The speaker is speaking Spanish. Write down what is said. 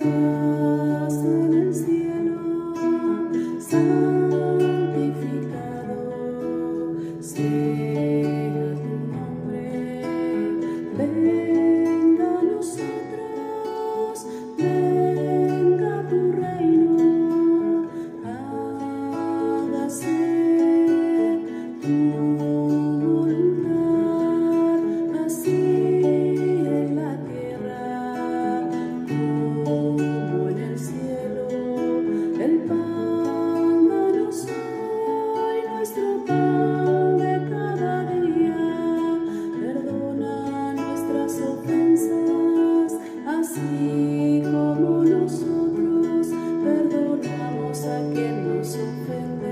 Estás en el cielo, santificado. Sea tu nombre. así como nosotros perdonamos a quien nos ofende.